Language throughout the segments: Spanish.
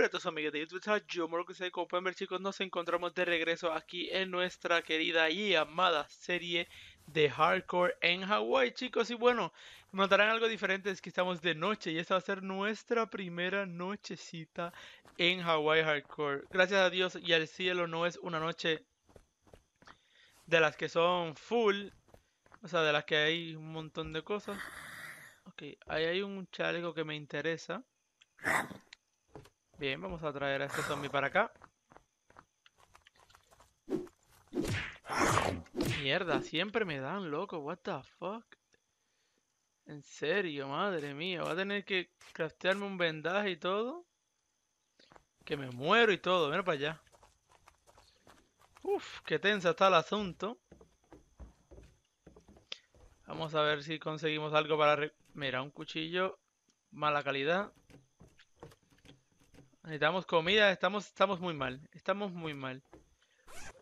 nombre de todos amigos de YouTube, soy yo, que como pueden ver chicos, nos encontramos de regreso aquí en nuestra querida y amada serie de Hardcore en Hawaii chicos. Y bueno, notarán algo diferente, es que estamos de noche y esta va a ser nuestra primera nochecita en Hawaii Hardcore. Gracias a Dios y al cielo no es una noche de las que son full, o sea, de las que hay un montón de cosas. Ok, ahí hay un chaleco que me interesa. Bien, vamos a traer a este zombie para acá. Mierda, siempre me dan, loco. What the fuck? En serio, madre mía. Voy a tener que craftearme un vendaje y todo. Que me muero y todo. Mira para allá. Uf, qué tensa está el asunto. Vamos a ver si conseguimos algo para... Mira, un cuchillo. Mala calidad. Necesitamos comida, estamos, estamos muy mal. Estamos muy mal.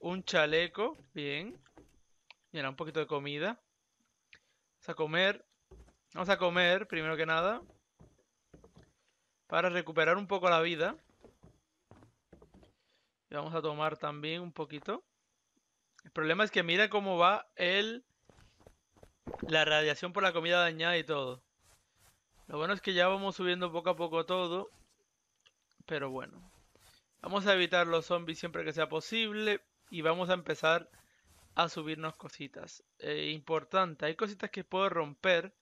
Un chaleco, bien. Mira, un poquito de comida. Vamos a comer. Vamos a comer, primero que nada. Para recuperar un poco la vida. Y vamos a tomar también un poquito. El problema es que mira cómo va el... La radiación por la comida dañada y todo. Lo bueno es que ya vamos subiendo poco a poco todo. Pero bueno. Vamos a evitar los zombies siempre que sea posible. Y vamos a empezar a subirnos cositas. Eh, importante, hay cositas que puedo romper.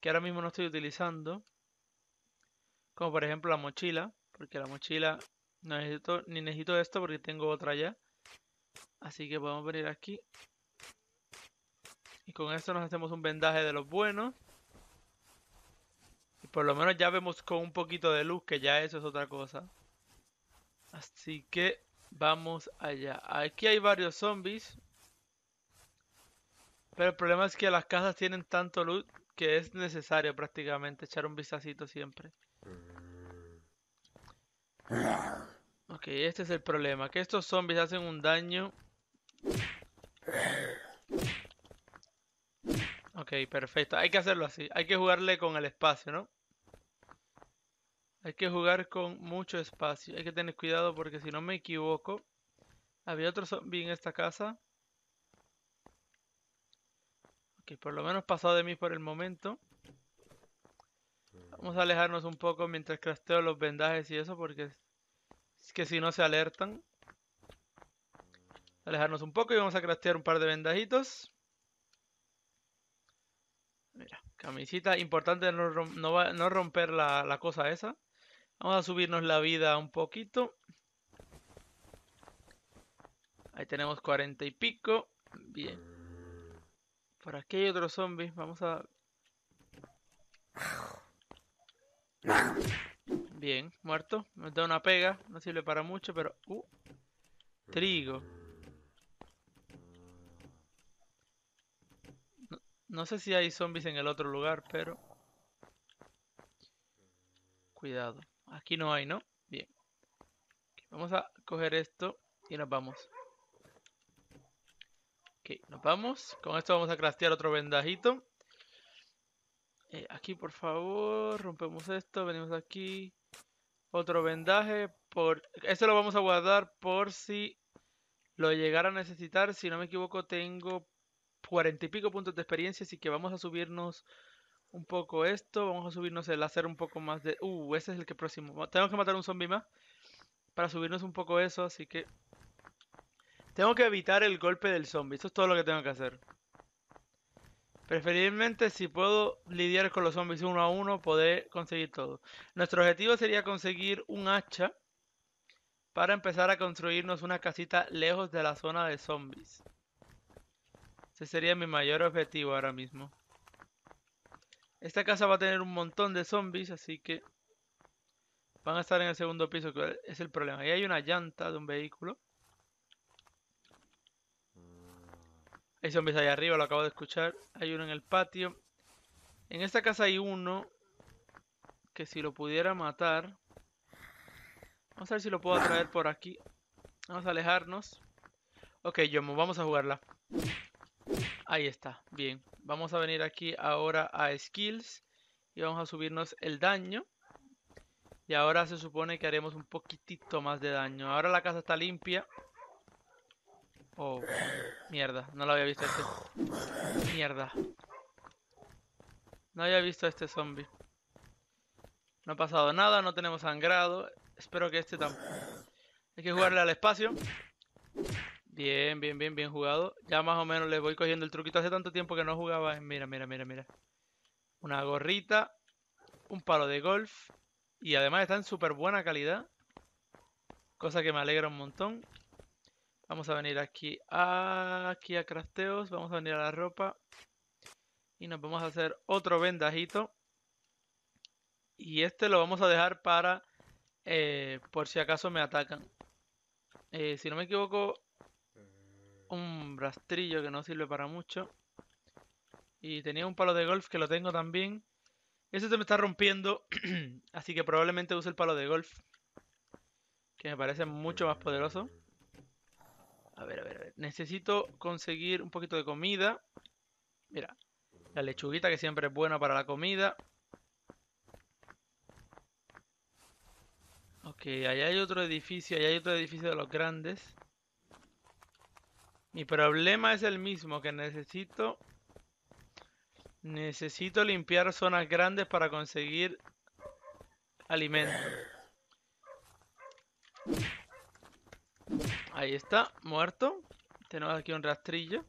Que ahora mismo no estoy utilizando. Como por ejemplo la mochila. Porque la mochila no necesito, ni necesito esto porque tengo otra ya. Así que podemos venir aquí. Y con esto nos hacemos un vendaje de los buenos. Por lo menos ya vemos con un poquito de luz que ya eso es otra cosa. Así que vamos allá. Aquí hay varios zombies. Pero el problema es que las casas tienen tanto loot que es necesario prácticamente echar un vistacito siempre. Ok, este es el problema. Que estos zombies hacen un daño. Ok, perfecto. Hay que hacerlo así. Hay que jugarle con el espacio, ¿no? Hay que jugar con mucho espacio. Hay que tener cuidado porque si no me equivoco, había otro zombie en esta casa. Ok, por lo menos pasado de mí por el momento. Vamos a alejarnos un poco mientras crafteo los vendajes y eso porque es que si no se alertan. Alejarnos un poco y vamos a craftear un par de vendajitos. Mira, camisita. Importante no, no, romper la, la cosa esa. Vamos a subirnos la vida un poquito. Ahí tenemos 40 y pico. Bien. Por aquí hay otro zombie. Vamos a... Bien, muerto. Nos da una pega. No sirve para mucho, pero... Uh, trigo. no sé si hay zombies en el otro lugar, pero... Cuidado. Aquí no hay, ¿no? Bien. Vamos a coger esto y nos vamos. Ok, nos vamos. Con esto vamos a craftear otro vendajito. Eh, aquí, por favor, rompemos esto. Venimos aquí. Otro vendaje. Por... Este lo vamos a guardar por si lo llegara a necesitar. Si no me equivoco, tengo cuarenta y pico puntos de experiencia. Así que vamos a subirnos un poco esto. Vamos a subirnos el hacer un poco más de... Uh, ese es el que próximo. Tengo que matar un zombie más para subirnos un poco eso, así que... Tengo que evitar el golpe del zombie. Eso es todo lo que tengo que hacer. Preferiblemente, si puedo lidiar con los zombies uno a uno, poder conseguir todo. Nuestro objetivo sería conseguir un hacha para empezar a construirnos una casita lejos de la zona de zombies. Ese sería mi mayor objetivo ahora mismo. Esta casa va a tener un montón de zombies, así que van a estar en el segundo piso, que es el problema. Ahí hay una llanta de un vehículo. Hay zombies ahí arriba, lo acabo de escuchar. Hay uno en el patio. En esta casa hay uno que si lo pudiera matar... Vamos a ver si lo puedo traer por aquí. Vamos a alejarnos. Ok, Yomo, vamos a jugarla. Ahí está, bien. Vamos a venir aquí ahora a Skills y vamos a subirnos el daño. Y ahora se supone que haremos un poquitito más de daño. Ahora la casa está limpia. Oh, mierda, no lo había visto este. Mierda. No había visto este zombie. No ha pasado nada, no tenemos sangrado. Espero que este tampoco. Hay que jugarle al espacio. Bien, bien, bien, bien jugado. Ya más o menos le voy cogiendo el truquito. Hace tanto tiempo que no jugaba. Mira, mira, mira, mira. Una gorrita. Un palo de golf. Y además está en súper buena calidad. Cosa que me alegra un montón. Vamos a venir aquí a, aquí a. Vamos a venir a la ropa. Y nos vamos a hacer otro vendajito. Y este lo vamos a dejar para eh, por si acaso me atacan. Eh, si no me equivoco, un rastrillo que no sirve para mucho. Y tenía un palo de golf que lo tengo también. Este se me está rompiendo, así que probablemente use el palo de golf. Que me parece mucho más poderoso. A ver, a ver, a ver. Necesito conseguir un poquito de comida. Mira, la lechuguita que siempre es buena para la comida. Ok, allá hay otro edificio, allá hay otro edificio de los grandes. Mi problema es el mismo, que necesito... Necesito limpiar zonas grandes para conseguir alimento. Ahí está, muerto. Tenemos aquí un rastrillo.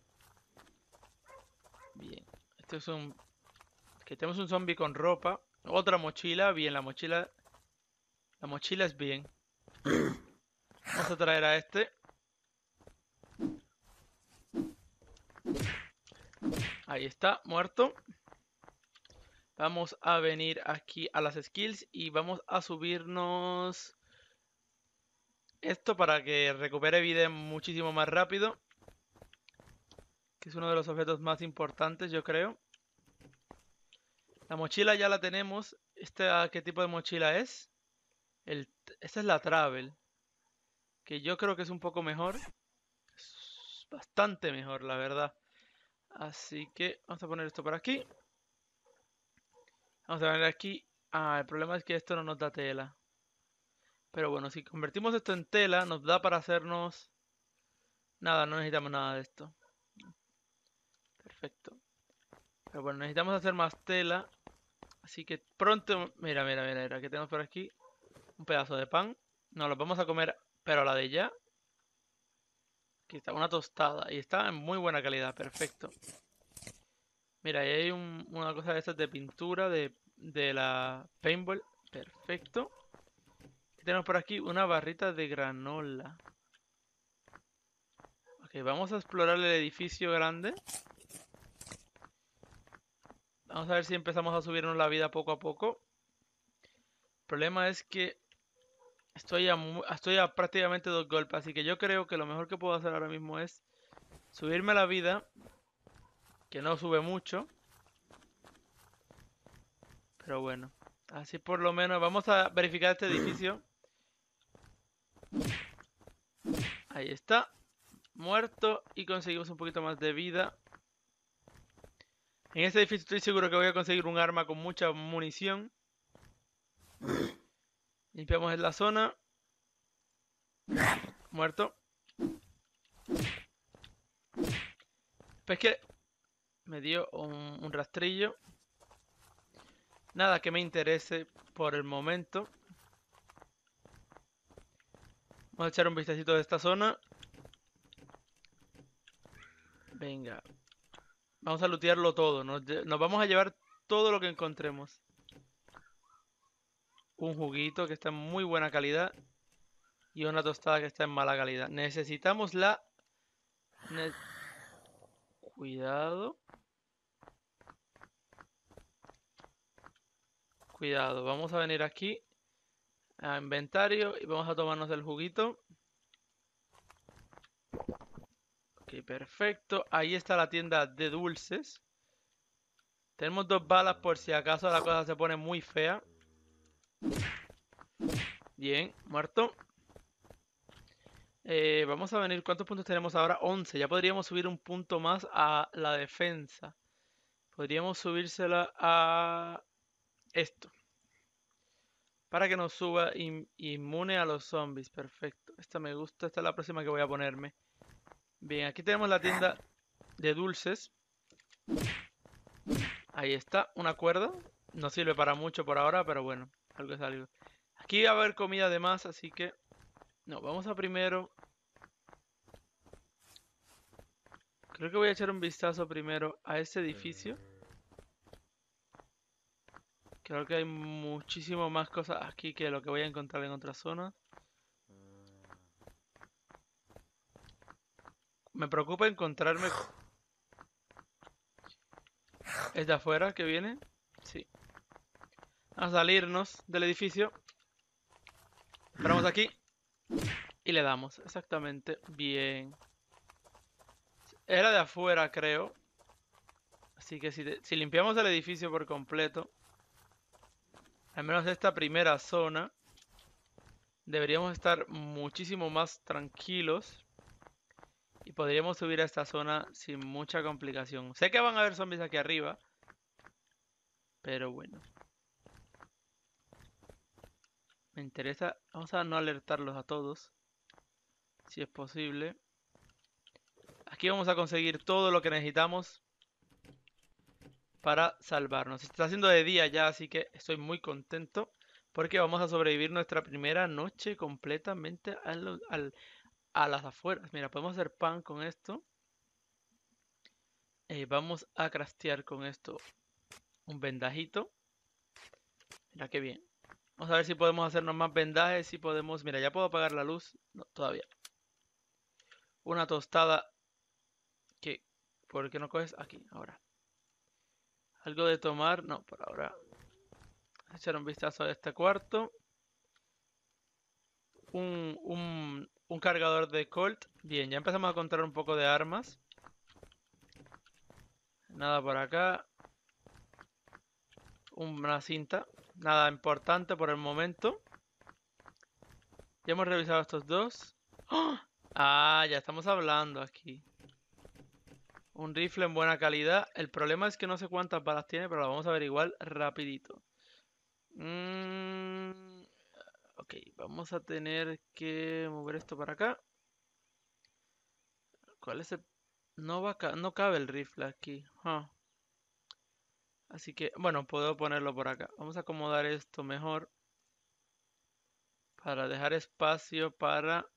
Bien. Esto es un... Que tenemos un zombie con ropa. Otra mochila. Bien, la mochila la mochila es bien. Vamos a traer a este. Ahí está, muerto. Vamos a venir aquí a las skills y vamos a subirnos esto para que recupere vida muchísimo más rápido. Que es uno de los objetos más importantes, yo creo. La mochila ya la tenemos. ¿Este qué tipo de mochila es? esta es la Travel. Que yo creo que es un poco mejor. Bastante mejor, la verdad. Así que vamos a poner esto por aquí. Vamos a ver aquí. Ah, el problema es que esto no nos da tela. Pero bueno, si convertimos esto en tela, nos da para hacernos... Nada, no necesitamos nada de esto. Perfecto. Pero bueno, necesitamos hacer más tela. Así que pronto... Mira, mira, mira, mira. ¿Qué tenemos por aquí? un pedazo de pan. Nos lo vamos a comer, pero a la de ya. Está, una tostada. Y está en muy buena calidad, perfecto. Mira, ahí hay una cosa de estas de pintura de, de la paintball. Perfecto. tenemos por aquí una barrita de granola. Ok, vamos a explorar el edificio grande. Vamos a ver si empezamos a subirnos la vida poco a poco. El problema es que Estoy a, estoy a prácticamente dos golpes, así que yo creo que lo mejor que puedo hacer ahora mismo es subirme la vida, que no sube mucho. Pero bueno, así por lo menos vamos a verificar este edificio. Ahí está, muerto y conseguimos un poquito más de vida. En este edificio estoy seguro que voy a conseguir un arma con mucha munición. Limpiamos en la zona. Muerto. Pues que me dio un, rastrillo. Nada que me interese por el momento. Vamos a echar un vistacito de esta zona. Venga. Vamos a lootearlo todo. nos vamos a llevar todo lo que encontremos un juguito que está en muy buena calidad y una tostada que está en mala calidad. Necesitamos la... Cuidado. Cuidado, vamos a venir aquí a inventario y vamos a tomarnos el juguito. Ok, perfecto. Ahí está la tienda de dulces. Tenemos dos balas por si acaso la cosa se pone muy fea. Bien, muerto. Eh, vamos a venir. ¿Cuántos puntos tenemos ahora? 11. Ya podríamos subir un punto más a la defensa. Podríamos subírsela a esto. Para que nos suba in- inmune a los zombies. Perfecto. Esta me gusta. Esta es la próxima que voy a ponerme. Bien, aquí tenemos la tienda de dulces. Ahí está, una cuerda. No sirve para mucho por ahora, pero bueno, algo es algo. Aquí va a haber comida de más, así que... No, vamos a primero... Creo que voy a echar un vistazo primero a este edificio. Creo que hay muchísimo más cosas aquí que lo que voy a encontrar en otras zonas. Me preocupa encontrarme... ¿Es de afuera que viene? A salirnos del edificio. Paramos aquí. Y le damos. Exactamente. Bien. Era de afuera, creo. Así que si, si limpiamos el edificio por completo, al menos esta primera zona, deberíamos estar muchísimo más tranquilos. Y podríamos subir a esta zona sin mucha complicación. Sé que van a haber zombies aquí arriba. Pero bueno. Me interesa. Vamos a no alertarlos a todos. Si es posible. Aquí vamos a conseguir todo lo que necesitamos. Para salvarnos. Está haciendo de día ya, así que estoy muy contento. Porque vamos a sobrevivir nuestra primera noche completamente a las afueras. Mira, podemos hacer pan con esto. Eh, vamos a craftear con esto un vendajito. Mira qué bien. Vamos a ver si podemos hacernos más vendajes. Si podemos. Mira, ya puedo apagar la luz. No, todavía. Una tostada. que ¿Por qué no coges aquí? Ahora. Algo de tomar. No, por ahora. Echar un vistazo a este cuarto. Un, un, un cargador de Colt. Bien, ya empezamos a encontrar un poco de armas. Nada por acá. Una cinta. Nada importante por el momento. Ya hemos revisado estos dos. ¡Ah! Ah, ya estamos hablando aquí. Un rifle en buena calidad. El problema es que no sé cuántas balas tiene, pero lo vamos a averiguar rapidito. Mm, ok, vamos a tener que mover esto para acá. ¿Cuál es el...? No, va a ca- no cabe el rifle aquí. Así que, bueno, puedo ponerlo por acá. Vamos a acomodar esto mejor. Para dejar espacio para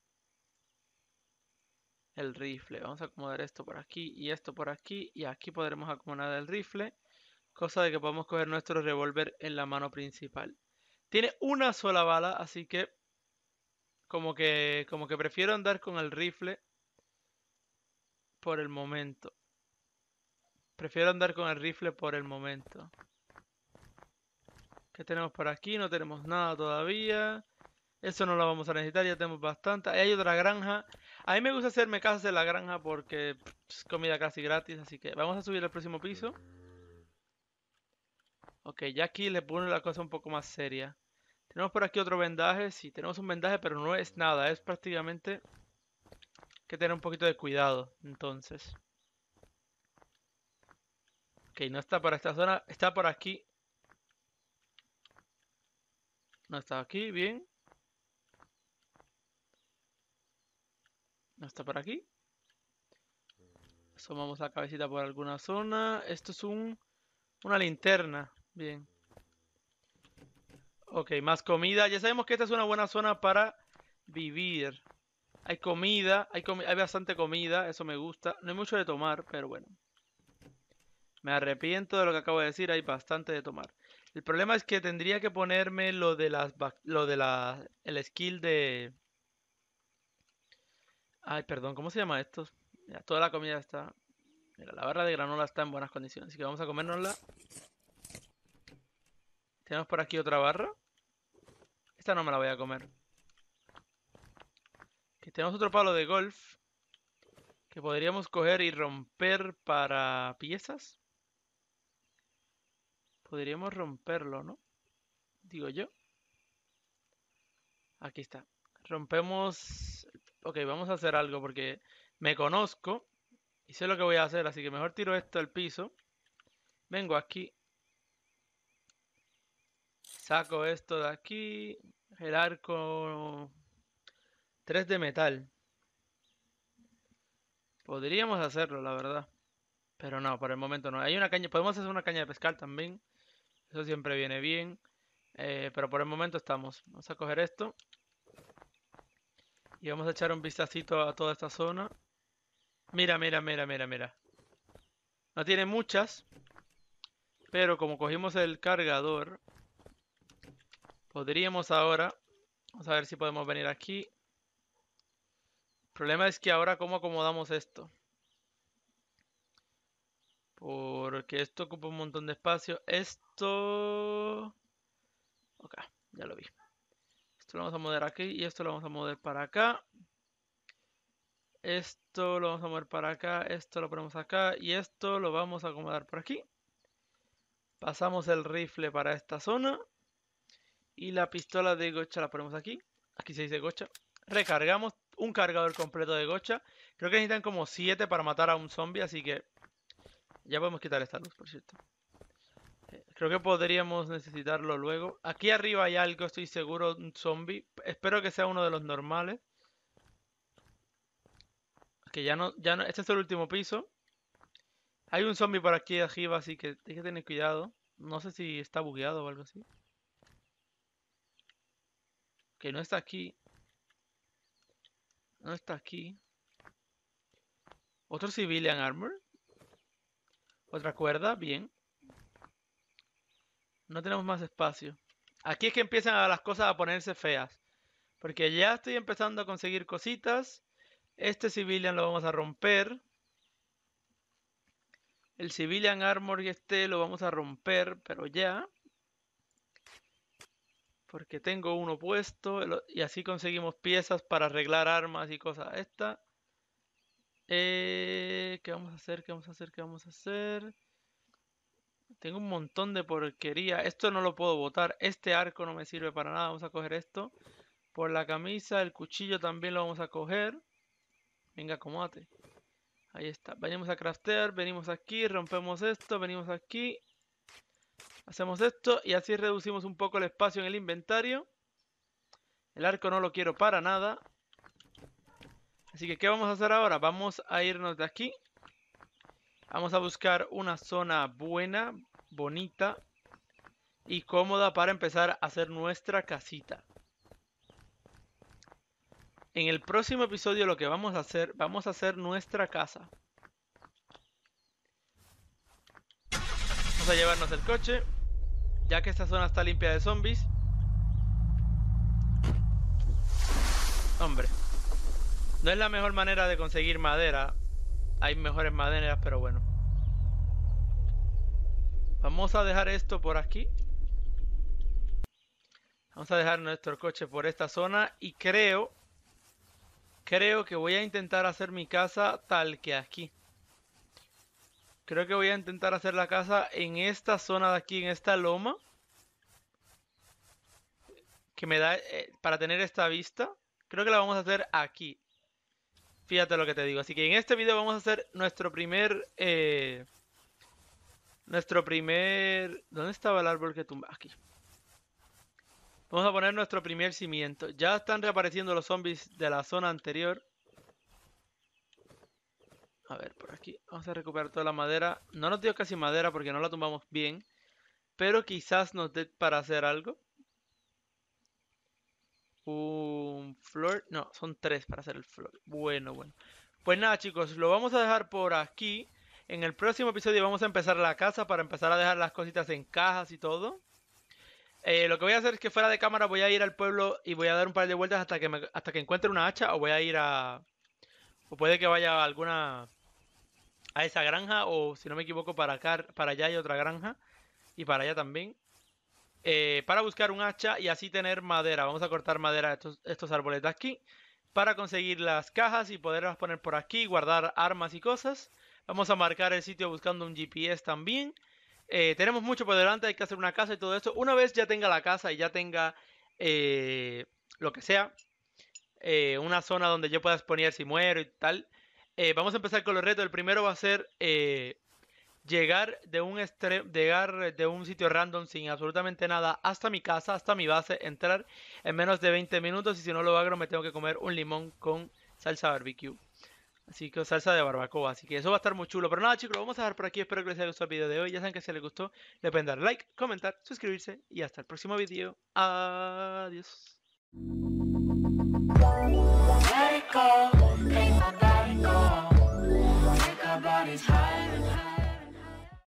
el rifle. Vamos a acomodar esto por aquí y esto por aquí. Y aquí podremos acomodar el rifle. Cosa de que podamos coger nuestro revólver en la mano principal. Tiene una sola bala, así que como que como que prefiero andar con el rifle por el momento. Prefiero andar con el rifle por el momento. ¿Qué tenemos por aquí? No tenemos nada todavía. Eso no lo vamos a necesitar, ya tenemos bastante. Ahí hay otra granja. A mí me gusta hacerme casas en la granja porque es comida casi gratis, así que vamos a subir al próximo piso. Ok, ya aquí le pone la cosa un poco más seria. Tenemos por aquí otro vendaje. Sí, tenemos un vendaje, pero no es nada. Es prácticamente que tener un poquito de cuidado. Entonces. Ok, no está por esta zona. Está por aquí. No está aquí, bien. No está por aquí. Asomamos la cabecita por alguna zona. Esto es un una linterna. Bien. Ok, más comida. Ya sabemos que esta es una buena zona para vivir. Hay comida, hay, comi- hay bastante comida, eso me gusta. No hay mucho de tomar, pero bueno. Me arrepiento de lo que acabo de decir, hay bastante de tomar. El problema es que tendría que ponerme lo de las lo de la el skill de Ay, perdón, ¿cómo se llama esto? Mira, toda la comida está Mira, la barra de granola está en buenas condiciones, así que vamos a comérnosla. Tenemos por aquí otra barra. Esta no me la voy a comer. Tenemos otro palo de golf que podríamos coger y romper para piezas. Podríamos romperlo, ¿no? Digo yo. Aquí está. Rompemos... Ok, vamos a hacer algo porque me conozco y sé lo que voy a hacer, así que mejor tiro esto al piso. Vengo aquí. Saco esto de aquí. El arco... 3 de metal. Podríamos hacerlo, la verdad. Pero no, por el momento no. Hay una caña... Podemos hacer una caña de pescar también. Eso siempre viene bien. Eh, pero por el momento estamos. Vamos a coger esto. Y vamos a echar un vistacito a toda esta zona. Mira, mira, mira, mira, mira. No tiene muchas. Pero como cogimos el cargador, podríamos ahora... Vamos a ver si podemos venir aquí. El problema es que ahora cómo acomodamos esto. Porque esto ocupa un montón de espacio. Esto... Ok, ya lo vi. Esto lo vamos a mover aquí y esto lo vamos a mover para acá. Esto lo vamos a mover para acá, esto lo ponemos acá y esto lo vamos a acomodar por aquí. Pasamos el rifle para esta zona. Y la pistola de gocha la ponemos aquí. Aquí se dice gocha. Recargamos un cargador completo de gocha. Creo que necesitan como 7 para matar a un zombie, así que ya podemos quitar esta luz, por cierto. Creo que podríamos necesitarlo luego. Aquí arriba hay algo, estoy seguro, un zombie. Espero que sea uno de los normales. Que ya no, ya no, este es el último piso. Hay un zombie por aquí arriba, así que hay que tener cuidado. No sé si está bugueado o algo así. Que no está aquí. No está aquí. Otro civilian armor. Otra cuerda, bien. No tenemos más espacio. Aquí es que empiezan las cosas a ponerse feas. Porque ya estoy empezando a conseguir cositas. Este civilian lo vamos a romper. El civilian armor y este lo vamos a romper, pero ya. Porque tengo uno puesto. Y así conseguimos piezas para arreglar armas y cosas. Esta. Eh, ¿Qué vamos a hacer? ¿Qué vamos a hacer? ¿Qué vamos a hacer? Tengo un montón de porquería. Esto no lo puedo botar. Este arco no me sirve para nada. Vamos a coger esto. Por la camisa, el cuchillo también lo vamos a coger. Venga, acomódate. Ahí está. Venimos a craftear, venimos aquí, rompemos esto, venimos aquí. Hacemos esto y así reducimos un poco el espacio en el inventario. El arco no lo quiero para nada. Así que, ¿qué vamos a hacer ahora? Vamos a irnos de aquí. Vamos a buscar una zona buena, bonita y cómoda para empezar a hacer nuestra casita. En el próximo episodio lo que vamos a hacer, vamos a hacer nuestra casa. Vamos a llevarnos el coche, ya que esta zona está limpia de zombies. Hombre, no es la mejor manera de conseguir madera. Hay mejores maderas, pero bueno. Vamos a dejar esto por aquí. Vamos a dejar nuestro coche por esta zona y creo Creo que voy a intentar hacer mi casa tal que aquí. Creo que voy a intentar hacer la casa en esta zona de aquí, en esta loma. Que me da eh, para tener esta vista. Creo que la vamos a hacer aquí. Fíjate lo que te digo. Así que en este video vamos a hacer nuestro primer... Eh, nuestro primer... ¿Dónde estaba el árbol que tumba? Aquí. Vamos a poner nuestro primer cimiento. Ya están reapareciendo los zombies de la zona anterior. A ver, por aquí. Vamos a recuperar toda la madera. No nos dio casi madera porque no la tumbamos bien. Pero quizás nos dé para hacer algo. Un flor. No, son tres para hacer el flor. Bueno, bueno. Pues nada, chicos. Lo vamos a dejar por aquí. En el próximo episodio vamos a empezar la casa para empezar a dejar las cositas en cajas y todo. Eh, lo que voy a hacer es que fuera de cámara voy a ir al pueblo y voy a dar un par de vueltas hasta que, hasta que encuentre una hacha o voy a ir a... O puede que vaya a alguna... A esa granja o si no me equivoco para acá, para allá hay otra granja y para allá también. Eh, para buscar un hacha y así tener madera. Vamos a cortar madera estos, estos árboles de aquí para conseguir las cajas y poderlas poner por aquí, guardar armas y cosas. Vamos a marcar el sitio buscando un GPS también. Eh, tenemos mucho por delante, hay que hacer una casa y todo esto. Una vez ya tenga la casa y ya tenga eh, lo que sea, eh, una zona donde yo pueda exponer si muero y tal, vamos a empezar con los retos. El primero va a ser llegar de un llegar de un sitio random sin absolutamente nada hasta mi casa, hasta mi base, entrar en menos de 20 minutos y si no lo hago me tengo que comer un limón con salsa barbecue. Así que salsa de barbacoa, así que eso va a estar muy chulo. Pero nada chicos, lo vamos a dejar por aquí. Espero que les haya gustado el video de hoy. Ya saben que si les gustó, le pueden dar like, comentar, suscribirse y hasta el próximo video. Adiós.